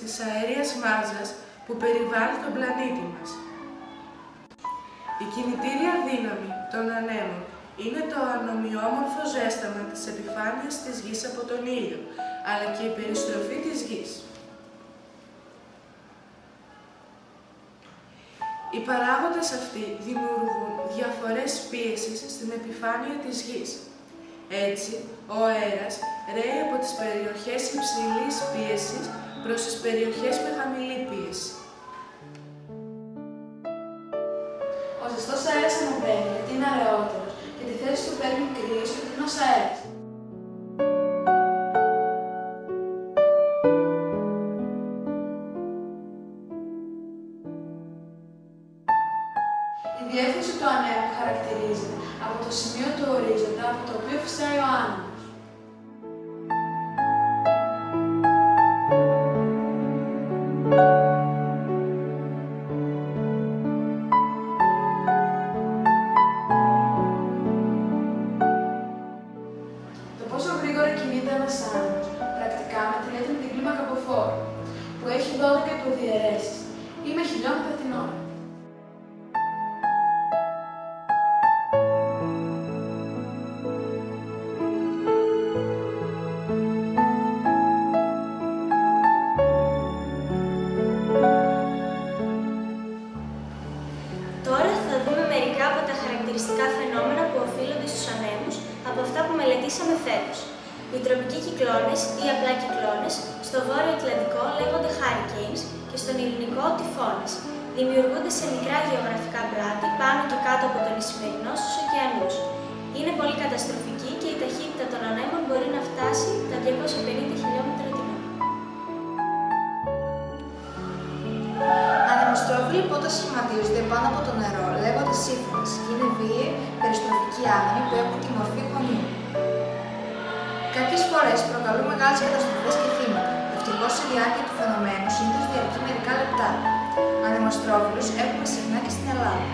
της αέριας μάζας που περιβάλλει τον πλανήτη μας. Η κινητήρια δύναμη των ανέμων είναι το ανομοιόμορφο ζέσταμα της επιφάνειας της γης από τον ήλιο, αλλά και η περιστροφή της γης. Οι παράγοντες αυτοί δημιουργούν διαφορές πίεσης στην επιφάνεια της γης. Έτσι, ο αέρας ρέει από τις περιοχές υψηλής πίεσης προς τις περιοχές με χαμηλή πίεση. Ο ζεστός αέρας ανεβαίνει γιατί είναι αραιότερος και τη θέση του παίρνει κρύος και πυκνός αέρας. Η διεύθυνση του ανέμου χαρακτηρίζεται από το σημείο του ορίζοντα από το οποίο φυσάει ο άνεμος. Το πόσο γρήγορα κινείται ένας άνεμος πρακτικά μετριέται με την κλίμακα από φόρου, που έχει 12 υποδιαιρέσεις ή με χιλιόμετρα την ώρα. Που μελετήσαμε φέτος. Οι τροπικοί κυκλώνες ή απλά κυκλώνες στο βόρειο Ατλαντικό λέγονται hurricanes και στον ειρηνικό τυφώνες. Δημιουργούνται σε μικρά γεωγραφικά πλάτη πάνω και κάτω από τον Ισημερινό στους ωκεανούς. Είναι πολύ καταστροφικοί και η ταχύτητα των ανέμων μπορεί να φτάσει τα 250 χιλιόμετρα την ώρα. Ανεμοστρόφιλοι που όταν σχηματίζονται πάνω από το νερό λέγονται σύμφωνες και είναι βίαιοι περιστροφικοί άνεμοι που έχουν τη μορφή γωνίου. Κάποιες φορές προκαλούν μεγάλες καταστροφές και θύματα. Ευτυχώς η διάρκεια του φαινομένου συνήθως διαρκεί μερικά λεπτά. Ανεμοστρόφιλους έχουμε συχνά και στην Ελλάδα.